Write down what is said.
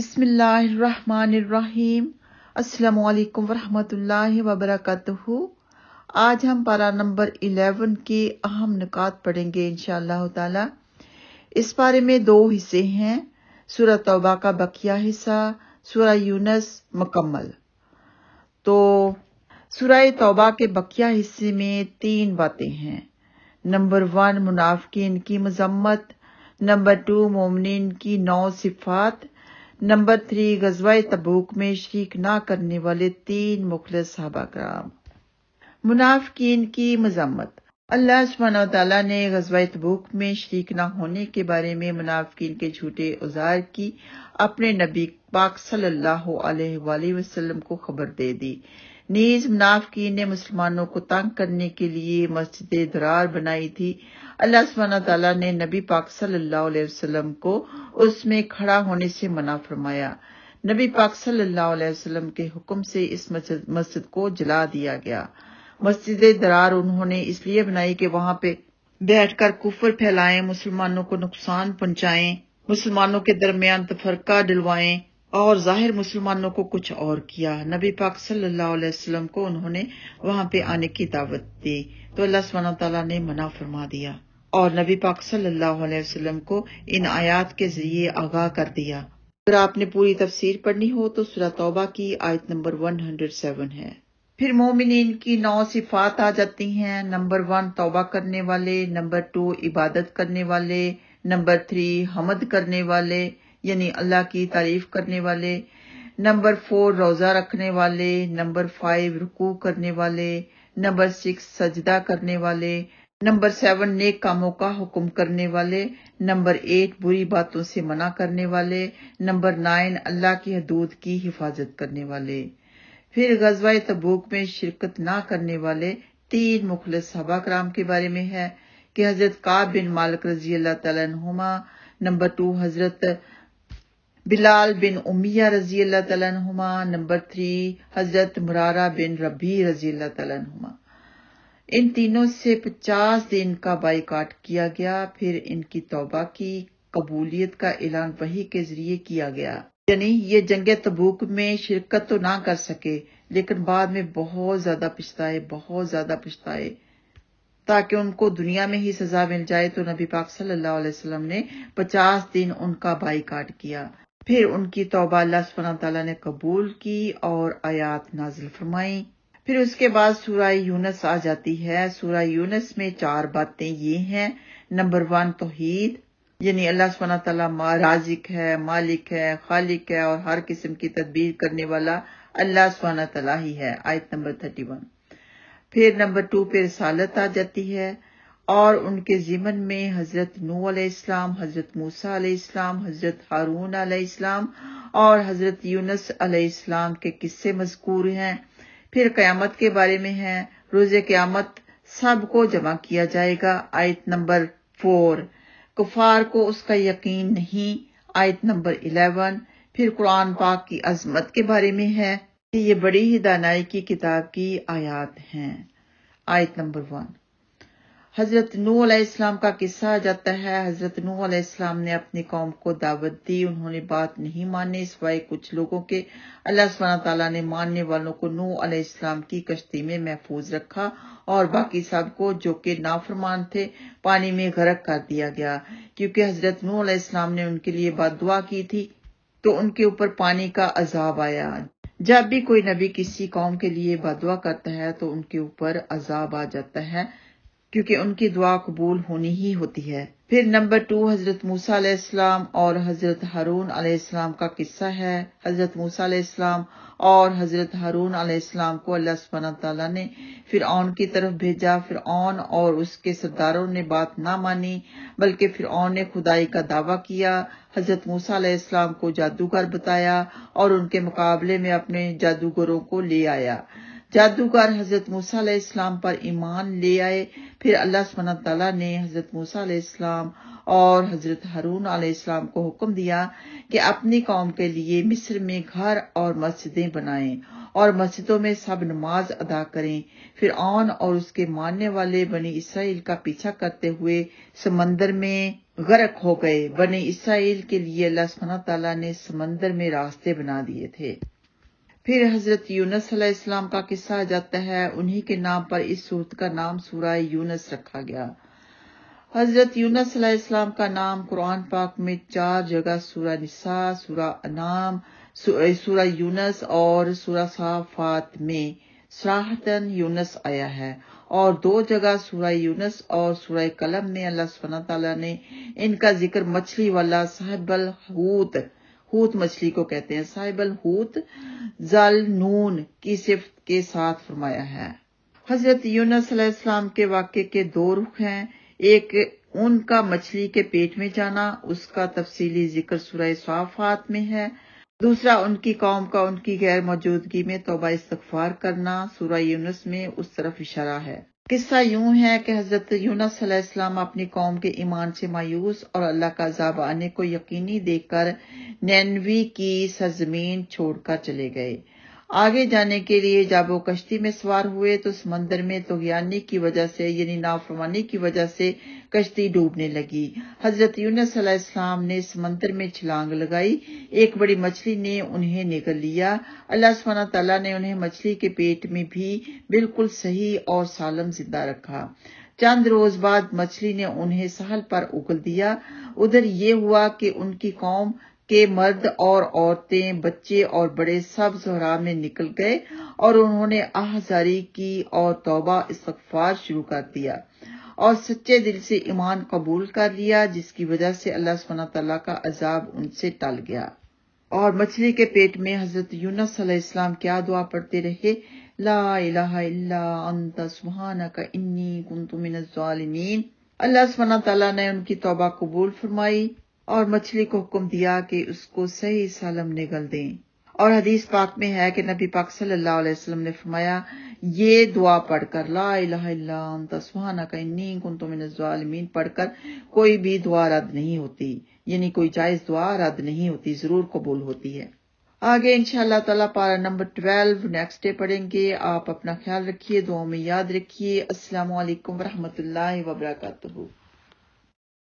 बिस्मिल्लाहिर्रहमानिर्रहीम। अस्सलाम वालेकुम वरहमतुल्लाहि वबरकातुहू। आज हम पारा नंबर 11 के अहम निकात पढ़ेंगे इंशाअल्लाह ताला। इस बारे में दो हिस्से हैं, सूरह तौबा का बकिया हिस्सा, सूरह यूनस मुकम्मल। तो सूरह तौबा के बकिया हिस्से में तीन बातें हैं। नंबर वन, मुनाफिकीन की मजम्मत। नंबर टू मोमिन की नौ सिफात। नंबर थ्री, गजवाए तबूक में शरीक ना करने वाले तीन मुखलस साहबा कराम मुनाफिकीन की मजम्मत। अल्लाह सुबहान तआला ने गजवाए तबूक में शरीक ना होने के बारे में मुनाफिकीन के झूठे उजार की अपने नबी पाक सल्लल्लाहु अलैहि वसल्लम को खबर दे दी। नीज मुनाफिकीन ने मुसलमानों को तंग करने के लिए मस्जिद दरार बनाई थी। अल्लाह सुबहाना तआला ने नबी पाक सल्लल्लाहु अलैहि वसल्लम को उसमें खड़ा होने से मना फरमाया। नबी पाक सल्लल्लाहु अलैहि वसल्लम के हुक्म से इस मस्जिद को जला दिया गया। मस्जिद दरार उन्होंने इसलिए बनाई कि वहाँ पे बैठकर कुफर फैलाएँ, मुसलमानों को नुकसान पहुंचाएँ, मुसलमानों के दरमियान तफरका डलवाएँ और ज़ाहिर मुसलमानों को कुछ और किया। नबी पाक सल्लल्लाहु अलैहि वसल्लम को उन्होंने वहाँ पे आने की दावत दी। तो अल्लाह सुबहाना तआला ने मना फरमा दिया और नबी पाक सल्लल्लाहु अलैहि वसल्लम को इन आयात के ज़रिए आगाह कर दिया। अगर आपने पूरी तफसीर पढ़नी हो तो सुरा तौबा की आयत नंबर 107 है। फिर मोमिन की नौ सिफात आ जाती हैं। नंबर वन, तौबा करने वाले। नंबर टू, इबादत करने वाले। नंबर थ्री, हमद करने वाले। यानी अल्लाह की तारीफ़ करने वाले, नंबर फोर रोजा रखने वाले, नंबर फाइव रुकू करने वाले, नंबर सिक्स सजदा करने वाले, नंबर सेवन नेक कामों का हुक्म करने वाले, नंबर एट बुरी बातों से मना करने वाले, नंबर नाइन अल्लाह की हदूद की हिफाजत करने वाले। फिर गजवा तबूक में शिरकत ना करने वाले, तीन मुखलस सभा कराम के बारे में है, कि हज़रत काब बिन मालिक रज़ी अल्लाह तहुमा नंबर टू हज़रत बिलाल बिन उमिया रज़ी अल्लाह तहुमा नंबर थ्री, हज़रत मुरारा बिन रबी रज़ी अल्लाह तहुमा इन तीनों से पचास दिन का बाइकाट किया गया, फिर इनकी तौबा की कबूलियत का ऐलान वही के ज़रिए किया गया। यानी ये जंग तबूक में शिरकत तो ना कर सके, लेकिन बाद में बहुत ज़्यादा पछताए, बहुत ज़्यादा पछताए। ताकि उनको दुनिया में ही सजा मिल जाए तो नबी पाक सल्लल्लाहु अलैहि वसल्लम ने पचास दिन उनका बाइकाट किया। फिर उनकी तौबा अल्लाह सुबहाना ने कबूल की और आयात नाजिल फरमाई। फिर उसके बाद सूरा यूनस आ जाती है। सूरा यूनस में चार बातें ये हैं। नंबर वन, तोहीद, यानी अल्लाह सुबहाना तला राजिक है, मालिक है, खालिक है और हर किस्म की तदबीर करने वाला अल्लाह सुबहाना तला ही है। आयत नंबर थर्टी वन। फिर नंबर टू पे रसालत आ जाती है। और उनके जिमन में हज़रत नू इस्लाम हज़रत मूसा इस्लाम हज़रत हारून इस्लाम और हज़रत यूनस इस्लाम के किस्से मजकूर हैं। फिर कयामत के बारे में है। रोज़े क्यामत सबको जमा किया जाएगा, आयत नंबर फोर। कुफार को उसका यकीन नहीं, आयत नंबर इलेवन। फिर कुरान पाक की अजमत के बारे में है ये बड़ी ही दानाई की किताब की आयात हैं। आयत नंबर वन। हज़रत नू इस्लाम का किस्सा आ जाता है। हज़रत नू इस्लाम ने अपनी कौम को दावत दी। उन्होंने बात नहीं मानी, सिवाय कुछ लोगों के। अल्लाह ताला ने मानने वालों को नू इस्लाम की कश्ती में महफूज रखा और बाकी सबको, जो कि नाफरमान थे, पानी में गरक कर दिया गया। क्योंकि हज़रत नू इस्लाम ने उनके लिए बदुआ की थी तो उनके ऊपर पानी का अजाब आया। जब भी कोई नबी किसी कौम के लिए बदवा करता है तो उनके ऊपर अजाब आ जाता है। क्योंकि उनकी दुआ कबूल होनी ही होती है। फिर नंबर टू, हज़रत मूसा इस्लाम और हज़रत हारून इस्लाम का किस्सा है। हज़रत मूसा इस्लाम और हज़रत हारून इस्लाम को अल्लाह सुबहाना तआला ने फिर की तरफ़ भेजा। फिर और उसके सरदारों ने बात ना मानी, बल्कि फिर ने खुदाई का दावा किया। हज़रत मूसा इस्लाम को जादूगर बताया और उनके मुकाबले में अपने जादूगरों को ले आया। जादूगर हज़रत मूसा इस्लाम पर ईमान ले आए। फिर अल्लाह सुबहाना तला ने हज़रत मूसा इस्लाम और हज़रत हारून इस्लाम को हुक्म दिया कि अपनी कौम के लिए मिस्र में घर और मस्जिदें बनाएँ और मस्जिदों में सब नमाज़ अदा करें। फिर और उसके मानने वाले बनी इसराइल का पीछा करते हुए समंदर में गरक हो गए। बने इसराइल के लिए अल्लाह सुबहाना तआला ने समंदर में रास्ते बना दिए थे। फिर हज़रत यूनस इस्लाम का किस्सा आ जाता है। उन्हीं के नाम पर इस सूरत का नाम सूरा यूनस रखा गया। हज़रत यूनस इस्लाम का नाम कुरान पाक में चार जगह सूरा निसा सूरा अनाम सूरा यूनस और सूरा साफात में सराहतन यूनस आया है। और दो जगह सूरा यूनस और सूरा कलम में अल्लाह सुबहाना ने इनका ज़िक्र मछली वाला साहिबल हूत हूत मछली को कहते हैं साहिबल हूत, जल, नून की सिफत के साथ फरमाया है। हज़रत यूनस इस्लाम के वाक्य के दो रुख हैं। एक, उनका मछली के पेट में जाना, उसका तफसीली ज़िक्र सुरह साफात में है। दूसरा, उनकी कौम का उनकी गैर मौजूदगी में तोबा इस्तफार करना सूरा यूनस में उस तरफ़ इशारा है। किस्सा यूँ है कि हज़रत यूनस इस्लाम अपनी कौम के ईमान से मायूस और अल्लाह का अजाब आने को यकीनी देखकर नैनवी की सरजमीन छोड़कर चले गए। आगे जाने के लिए जब वो कश्ती में सवार हुए तो समंदर में तोगियानी की वजह से, यानी नाफरमानी की वजह से कश्ती डूबने लगी। हज़रत यूनस ने समंदर में छलांग लगाई। एक बड़ी मछली ने उन्हें निकल लिया। अल्लाह सुबहाना तला ने उन्हें मछली के पेट में भी बिल्कुल सही और सालम ज़िंदा रखा। चंद रोज बाद मछली ने उन्हें सहल पर उगल दिया। उधर ये हुआ कि उनकी कौम के मर्द और औरतें, बच्चे और बड़े सब जहरा में निकल गए और उन्होंने आहजारी की और तौबा इस्तफार शुरू कर दिया और सच्चे दिल से ईमान कबूल कर लिया, जिसकी वजह से अल्लाह सुबहाना तला का अजाब उनसे टल गया। और मछली के पेट में हज़रत यूनस इस्लाम क्या दुआ पढ़ते रहे? ला इलाहा इल्ला अंत सुबहानक इन्नी कुंतु मिनज़ जालिमीन। अल्लाह सुबहाना तला ने उनकी तौबा कबूल फरमाई। और मछली को हुक्म दिया कि उसको सही सालम निगल दें। और हदीस पाक में है कि नबी पाक सल्लल्लाहु अलैहि वसल्लम ने फरमाया, ये दुआ पढ़कर, ला अंत सुबहानक इन्नी कुंतु मिनज़ ज़ालिमीन, पढ़कर कोई भी दुआ रद्द नहीं होती। यानी कोई जायज़ दुआ रद्द नहीं होती, ज़रूर कबूल होती है। आगे इंशाल्लाह ताला पारा नंबर ट्वेल्व, नेक्स्ट डे पढ़ेंगे। आप अपना ख्याल रखिए दुआ में याद रखिए। अस्सलाम वालेकुम रहमतुल्लाहि व बरकातहू